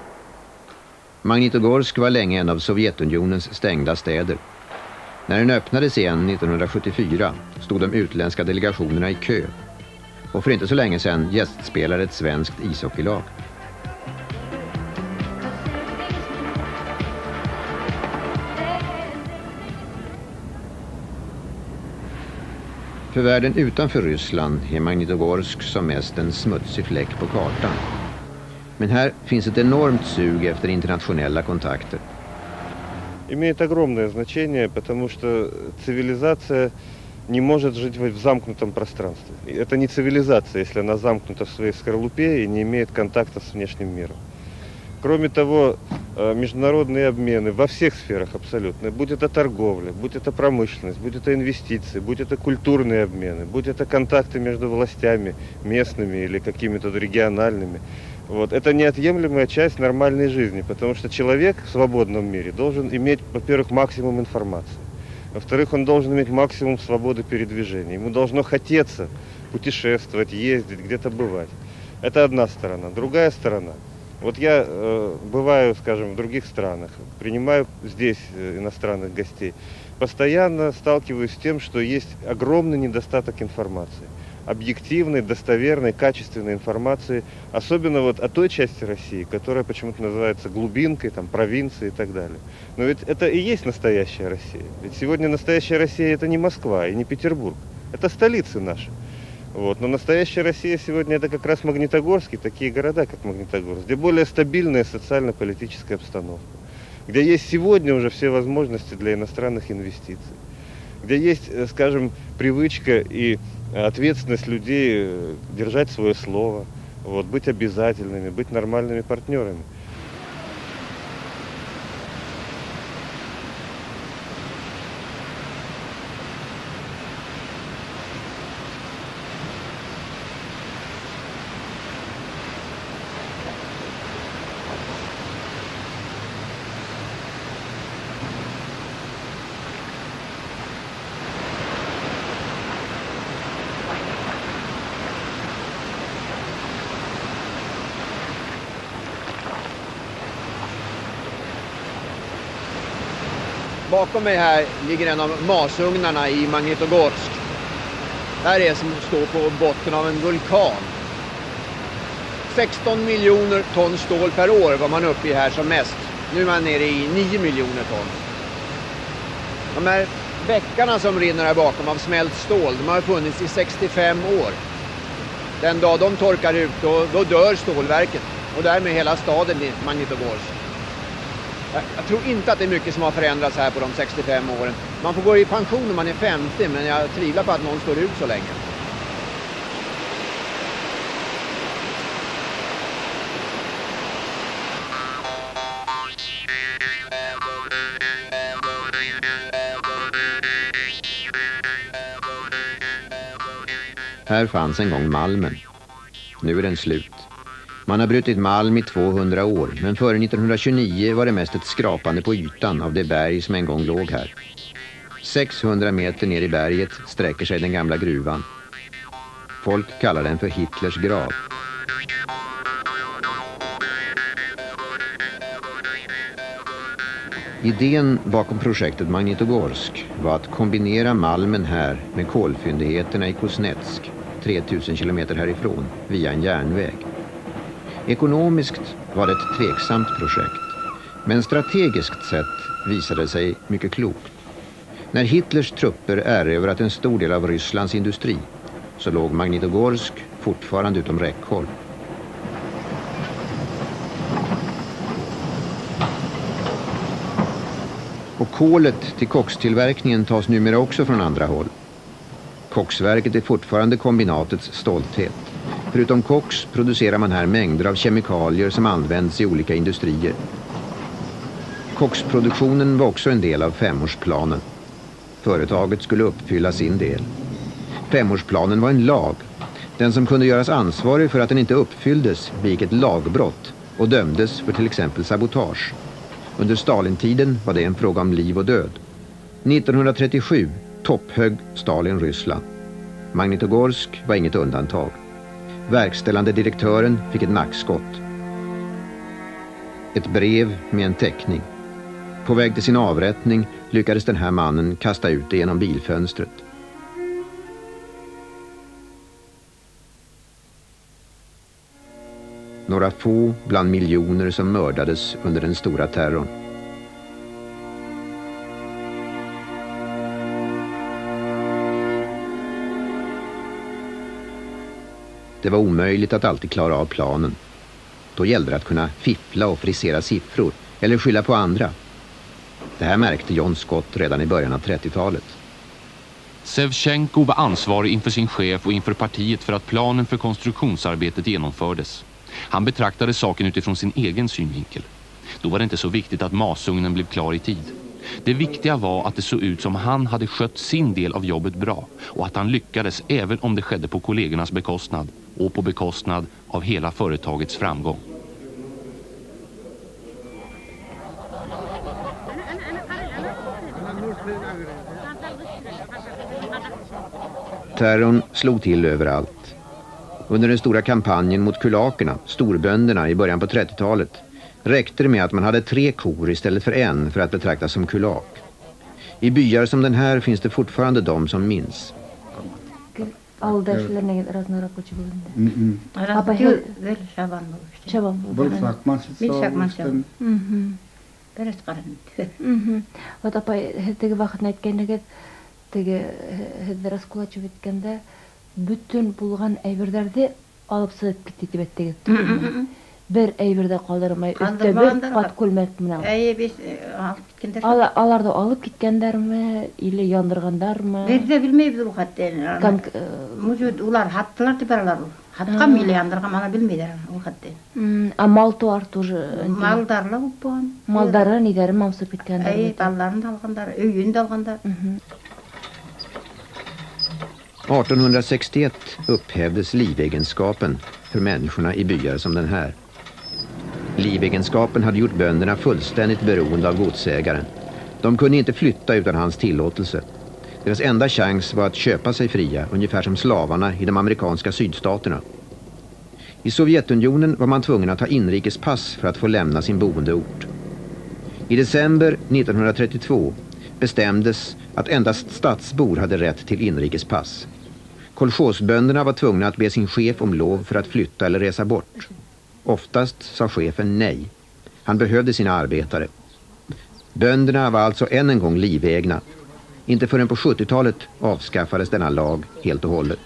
Magnitogorsk var länge en av Sovjetunionens stängda städer. När den öppnades igen 1974 stod de utländska delegationerna i kö. Och för inte så länge sedan gästspelade ett svenskt ishockeylag. För världen utanför Ryssland är Magnitogorsk som mest en smutsig fläck på kartan. Men här finns ett enormt sug efter internationella kontakter. Имеет огромное значение, потому что цивилизация не может жить в замкнутом пространстве. Это не цивилизация, если она замкнута в своей скорлупе и не имеет контакта с внешним миром. Кроме того, э, международные обмены во всех сферах абсолютно, будь это торговля, будь это промышленность, будь это инвестиции, будь это культурные обмены, будь это контакты между властями местными или какими-то региональными, вот, это неотъемлемая часть нормальной жизни, потому что человек в свободном мире должен иметь, во-первых, максимум информации, во-вторых, он должен иметь максимум свободы передвижения, ему должно хотеться путешествовать, ездить, где-то бывать. Это одна сторона. Другая сторона – вот я э, бываю, скажем, в других странах, принимаю здесь э, иностранных гостей, постоянно сталкиваюсь с тем, что есть огромный недостаток информации. Объективной, достоверной, качественной информации, особенно вот о той части России, которая почему-то называется глубинкой, там, провинцией и так далее. Но ведь это и есть настоящая Россия. Ведь сегодня настоящая Россия это не Москва и не Петербург. Это столицы наши. Вот. Но настоящая Россия сегодня это как раз Магнитогорск и такие города, как Магнитогорск, где более стабильная социально-политическая обстановка, где есть сегодня уже все возможности для иностранных инвестиций, где есть, э, скажем, привычка и ответственность людей э, держать свое слово, вот, быть обязательными, быть нормальными партнерами. Bakom mig här ligger en av masugnarna i Magnitogorsk. Det här är som att stå på botten av en vulkan. 16 miljoner ton stål per år var man uppe i här som mest. Nu är man nere i 9 miljoner ton. De här bäckarna som rinner här bakom av smält stål, de har funnits i 65 år. Den dag de torkar ut, då, då dör stålverket. Och därmed hela staden i Magnitogorsk. Jag tror inte att det är mycket som har förändrats här på de 65 åren. Man får gå i pension när man är 50 men jag tvivlar på att någon står ut så länge. Här fanns en gång malmen. Nu är den slut. Man har brutit malm i 200 år, men före 1929 var det mest ett skrapande på ytan av det berg som en gång låg här. 600 meter ner i berget sträcker sig den gamla gruvan. Folk kallar den för Hitlers grav. Idén bakom projektet Magnitogorsk var att kombinera malmen här med kolfyndigheterna i Kuznetsk, 3000 kilometer härifrån, via en järnväg. Ekonomiskt var det ett tveksamt projekt. Men strategiskt sett visade det sig mycket klokt. När Hitlers trupper erövrat en stor del av Rysslands industri så låg Magnitogorsk fortfarande utom räckhåll. Och kolet till kockstillverkningen tas numera också från andra håll. Koksverket är fortfarande kombinatets stolthet. Förutom koks producerar man här mängder av kemikalier som används i olika industrier. Koksproduktionen var också en del av femårsplanen. Företaget skulle uppfylla sin del. Femårsplanen var en lag. Den som kunde göras ansvarig för att den inte uppfylldes begick ett lagbrott och dömdes för till exempel sabotage. Under Stalintiden var det en fråga om liv och död. 1937 topphögg Stalin Ryssland. Magnitogorsk var inget undantag. Verkställande direktören fick ett nackskott. Ett brev med en teckning. På väg till sin avrättning lyckades den här mannen kasta ut det genom bilfönstret. Några få bland miljoner som mördades under den stora terrorn. Det var omöjligt att alltid klara av planen. Då gällde det att kunna fiffla och frisera siffror eller skylla på andra. Det här märkte John Scott redan i början av 30-talet. Sevchenko var ansvarig inför sin chef och inför partiet för att planen för konstruktionsarbetet genomfördes. Han betraktade saken utifrån sin egen synvinkel. Då var det inte så viktigt att masugnen blev klar i tid. Det viktiga var att det såg ut som han hade skött sin del av jobbet bra och att han lyckades även om det skedde på kollegornas bekostnad och på bekostnad av hela företagets framgång. Terrorn slog till överallt. Under den stora kampanjen mot kulakerna, storbönderna i början på 30-talet, räckte det med att man hade tre kor istället för en för att betraktas som kulak. I byar som den här finns det fortfarande de som minns. ауылдашылар деген разнораб көче бөлінді шабан болып шабан болып бұл акманшица мен шакманшабын біраз қарадым вот апай тігі вакытын айткендегез теге сизди раскулачып еткенде бүтүн булган әйбердерди алып кетті деп әйттегеҙ. түгелме? Бер әйбер дә ҡалдырмай, өҫтә бер Ҡалдырмағандар ҡат бар. күлмәк менән. Әйе, без э, алып киткәндәр. Ала- Аларҙы алып киткәндәрме, или яндырғандармы? Бер дә белмәйбез ул хәтта. Кан- Мужут улар хаттылар дип баралар. Хатҡан или яндырған аны белмәйҙәр ул хәтта. М, А мал-туар тоже. Малдарлы уп булган. Малдары, нидәре мамсып киткәндәр. Әйе, балларын да алғандар, өйөн дә алғандар. 1861 upphävdes livegenskapen för människorna i byar som den här. Livegenskapen hade gjort bönderna fullständigt beroende av godsägaren. De kunde inte flytta utan hans tillåtelse. Deras enda chans var att köpa sig fria, ungefär som slavarna i de amerikanska sydstaterna. I Sovjetunionen var man tvungen att ha inrikespass för att få lämna sin boendeort. I december 1932 bestämdes att endast stadsbor hade rätt till inrikespass. Kolchosbönderna var tvungna att be sin chef om lov för att flytta eller resa bort. Oftast sa chefen nej. Han behövde sina arbetare. Bönderna var alltså än en gång livegna. Inte förrän på 70-talet avskaffades denna lag helt och hållet.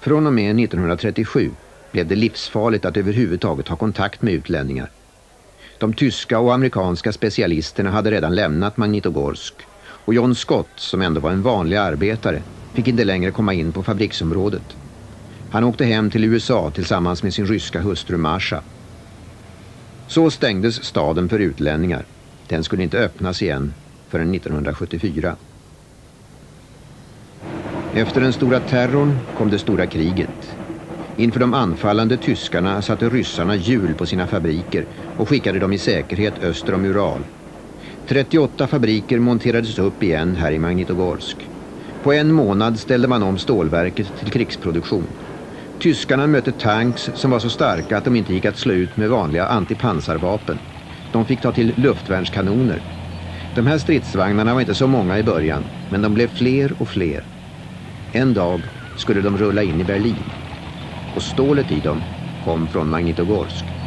Från och med 1937 blev det livsfarligt att överhuvudtaget ha kontakt med utlänningar. De tyska och amerikanska specialisterna hade redan lämnat Magnitogorsk och John Scott, som ändå var en vanlig arbetare, fick inte längre komma in på fabriksområdet. Han åkte hem till USA tillsammans med sin ryska hustru Marsha. Så stängdes staden för utlänningar. Den skulle inte öppnas igen förrän 1974. Efter den stora terrorn kom det stora kriget. Inför de anfallande tyskarna satte ryssarna hjul på sina fabriker och skickade dem i säkerhet öster om Ural. 38 fabriker monterades upp igen här i Magnitogorsk. På en månad ställde man om stålverket till krigsproduktion. Tyskarna mötte tanks som var så starka att de inte gick att slå ut med vanliga antipansarvapen. De fick ta till luftvärnskanoner. De här stridsvagnarna var inte så många i början, men de blev fler och fler. En dag skulle de rulla in i Berlin. Och stålet i dem kom från Magnitogorsk.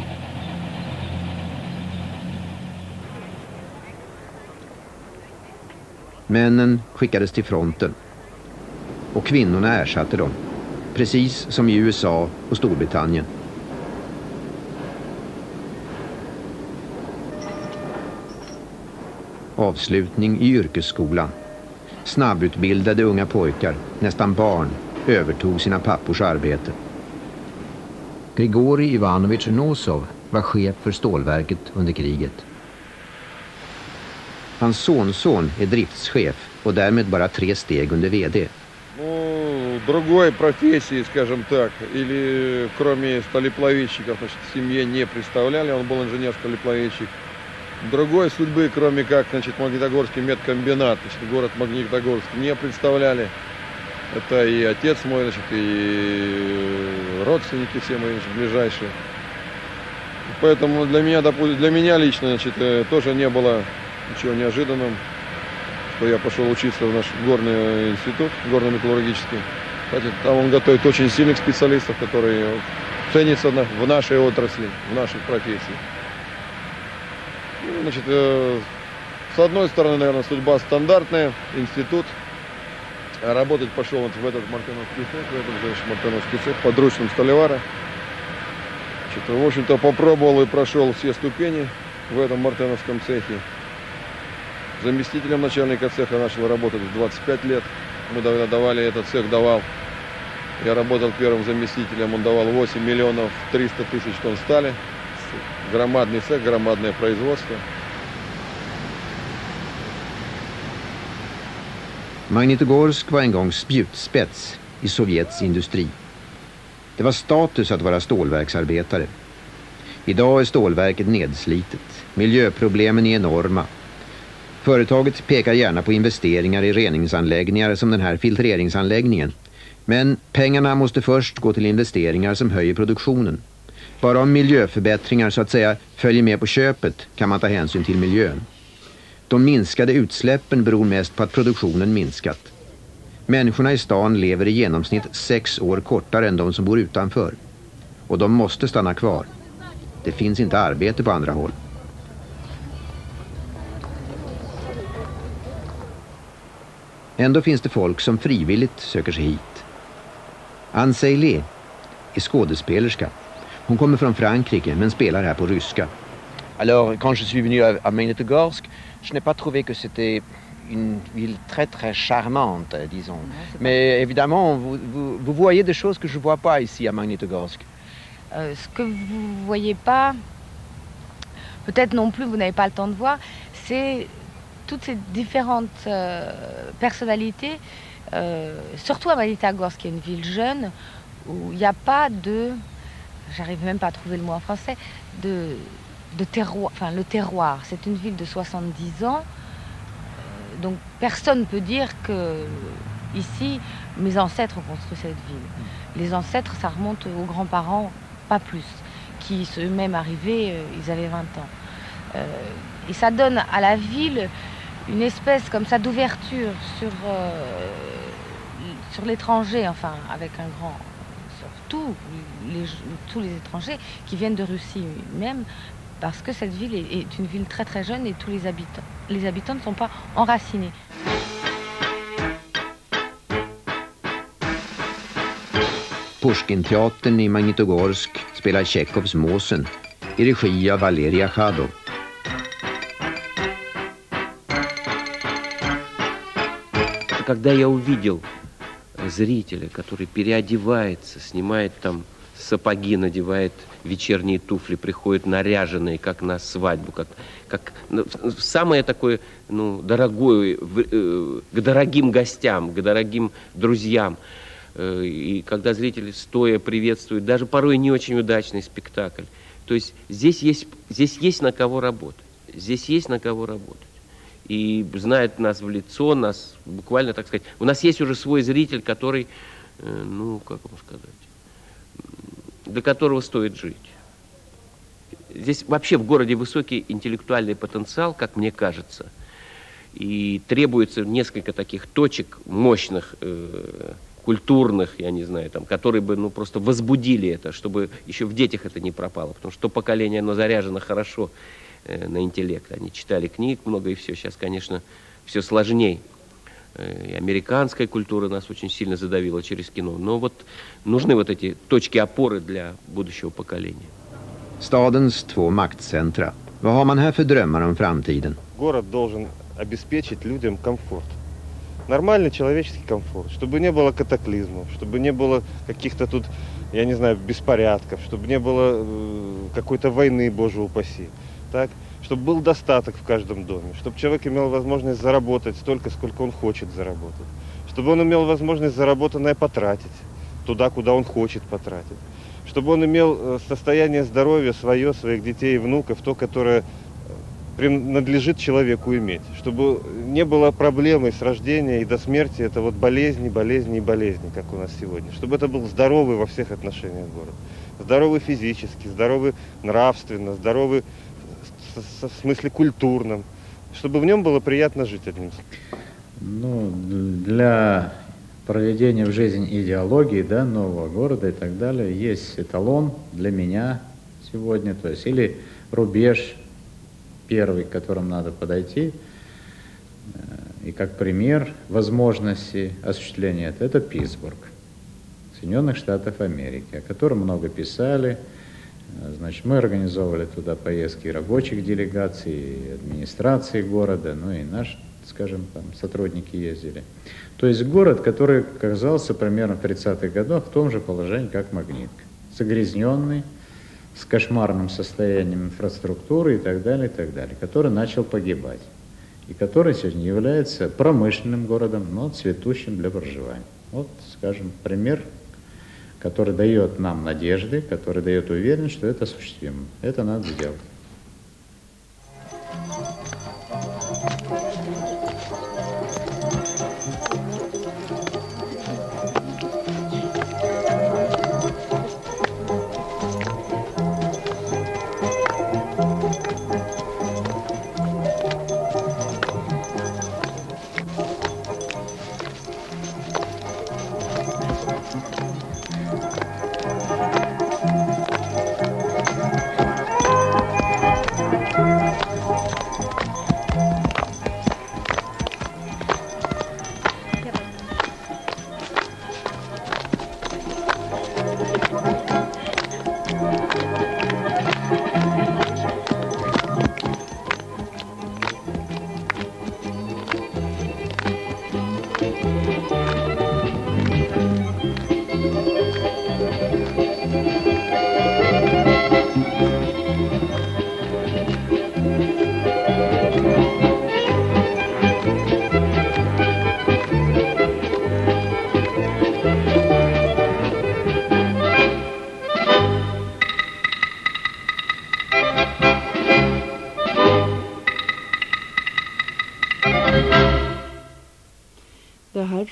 Männen skickades till fronten och kvinnorna ersatte dem, precis som i USA och Storbritannien. Avslutning i yrkesskolan. Snabbutbildade unga pojkar, nästan barn, övertog sina pappors arbete. Grigori Ivanovich Nosov var chef för stålverket under kriget. Hans sonson är driftschef och därmed bara tre steg under VD. Ну, другой профессии, скажем так, или кроме сталеплавильщиков, значит, семье не представляли, он был инженер-сталеплавильщик. Другой судьбы, кроме как, значит, Магнитогорский медкомбинат, значит, город Магнитогорск, не представляли. Это и отец мой, значит, и родственники все мои значит, ближайшие. Поэтому для меня, для меня лично, значит, э, тоже не было ничего неожиданным, что я пошел учиться в наш горный институт, горно-металлургический. Кстати, там он готовит очень сильных специалистов, которые ценятся в нашей отрасли, в наших профессиях. Ну, значит, э, с одной стороны, наверное, судьба стандартная, институт. А работать пошел вот в этот мартеновский цех, в этот, значит, мартеновский цех, подручным столевара. Значит, в общем-то, попробовал и прошел все ступени в этом мартеновском цехе. Заместителем начальника цеха начал работать в 25 лет. Мы давали, этот цех давал. Я работал первым заместителем, он давал 8 миллионов 300 тысяч тонн стали. Громадный цех, громадное производство. Magnitogorsk var en gång spjutspets i Sovjets industri. Det var status att vara stålverksarbetare. Idag är stålverket nedslitet. Miljöproblemen är enorma. Företaget pekar gärna på investeringar i reningsanläggningar som den här filtreringsanläggningen. Men pengarna måste först gå till investeringar som höjer produktionen. Bara om miljöförbättringar så att säga följer med på köpet kan man ta hänsyn till miljön. De minskade utsläppen beror mest på att produktionen minskat. Människorna i stan lever i genomsnitt sex år kortare än de som bor utanför. Och de måste stanna kvar. Det finns inte arbete på andra håll. Ändå finns det folk som frivilligt söker sig hit. Anne Seilé är skådespelerska. Hon kommer från Frankrike men spelar här på ryska. Alors, quand je suis venu à, à Magnitogorsk, je n'ai pas trouvé que c'était une ville très très charmante, disons. Mais évidemment, vous, vous, vous, voyez des choses que je ne vois pas ici à Magnitogorsk. Euh, ce que vous ne voyez pas, peut-être non plus vous n'avez pas le temps de voir, c'est toutes ces différentes euh, personnalités, euh, surtout à Magnitogorsk, qui est une ville jeune, où il n'y a pas de, j'arrive même pas à trouver le mot en français, de, de terroir, enfin le terroir. C'est une ville de 70 ans, euh, donc personne ne peut dire que ici, mes ancêtres ont construit cette ville. Les ancêtres, ça remonte aux grands-parents, pas plus, qui eux-mêmes arrivés, euh, ils avaient 20 ans. Euh, et ça donne à la ville une espèce comme ça d'ouverture sur, euh, sur l'étranger, enfin avec un grand, sur tous les, étrangers qui viennent de Russie même, parce que cette ville est, une ville très très jeune et tous les habitants, les habitants ne sont pas enracinés. Pushkinteatern i Magnitogorsk spelar Tjechovs Måsen i Valeria. Когда я увидел зрителя, который переодевается, снимает там сапоги, надевает вечерние туфли, приходит наряженные, как на свадьбу, как, как ну, самое такое, ну, дорогое, э, к дорогим гостям, к дорогим друзьям. Э, и когда зрители стоя приветствуют, даже порой не очень удачный спектакль. То есть здесь есть, здесь есть на кого работать. Здесь есть на кого работать. И знает нас в лицо, нас буквально, так сказать, у нас есть уже свой зритель, который, э, ну, как вам сказать, для которого стоит жить. Здесь вообще в городе высокий интеллектуальный потенциал, как мне кажется. И требуется несколько таких точек мощных, э, культурных, я не знаю, там, которые бы ну, просто возбудили это, чтобы еще в детях это не пропало. Потому что то поколение, оно заряжено хорошо на интеллект. Они читали книг много и все. Сейчас, конечно, все сложнее. Э, и американская культура нас очень сильно задавила через кино. Но вот нужны вот эти точки опоры для будущего поколения. Stadens två maktcentra. Vad har man här för drömmar om framtiden? Город должен обеспечить людям комфорт. Нормальный человеческий комфорт, чтобы не было катаклизмов, чтобы не было каких-то тут, я не знаю, беспорядков, чтобы не было э, какой-то войны, боже упаси. Так? Чтобы был достаток в каждом доме, чтобы человек имел возможность заработать столько, сколько он хочет заработать. Чтобы он имел возможность заработанное потратить туда, куда он хочет потратить. Чтобы он имел э, состояние здоровья свое, своих детей и внуков, то, которое принадлежит человеку иметь. Чтобы не было проблемы с рождения и до смерти, это вот болезни, болезни и болезни, как у нас сегодня. Чтобы это был здоровый во всех отношениях город. Здоровый физически, здоровый нравственно, здоровый в смысле культурном. Чтобы в нем было приятно жить одним. Ну, для проведения в жизнь идеологии да, нового города и так далее есть эталон для меня сегодня, то есть или рубеж первый, к которому надо подойти, э, и как пример возможности осуществления это, это Питтсбург, Соединенных Штатов Америки, о котором много писали. Значит, мы организовывали туда поездки рабочих делегаций, администрации города, ну и наш, скажем, там сотрудники ездили. То есть город, который оказался примерно в 30-х годах в том же положении, как Магнитка. Загрязненный, с кошмарным состоянием инфраструктуры и так далее, и так далее, который начал погибать. И который сегодня является промышленным городом, но цветущим для проживания. Вот, скажем, пример, который дает нам надежды, который дает уверенность, что это осуществимо. Это надо сделать.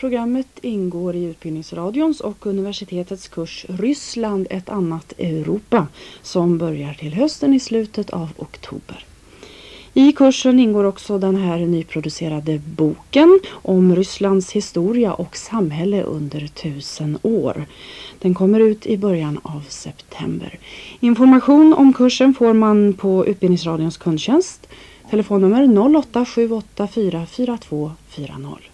Programmet ingår i Utbildningsradions och universitetets kurs Ryssland ett annat Europa som börjar till hösten i slutet av oktober. I kursen ingår också den här nyproducerade boken om Rysslands historia och samhälle under tusen år. Den kommer ut i början av september. Information om kursen får man på Utbildningsradions kundtjänst. Telefonnummer 08 784 4240.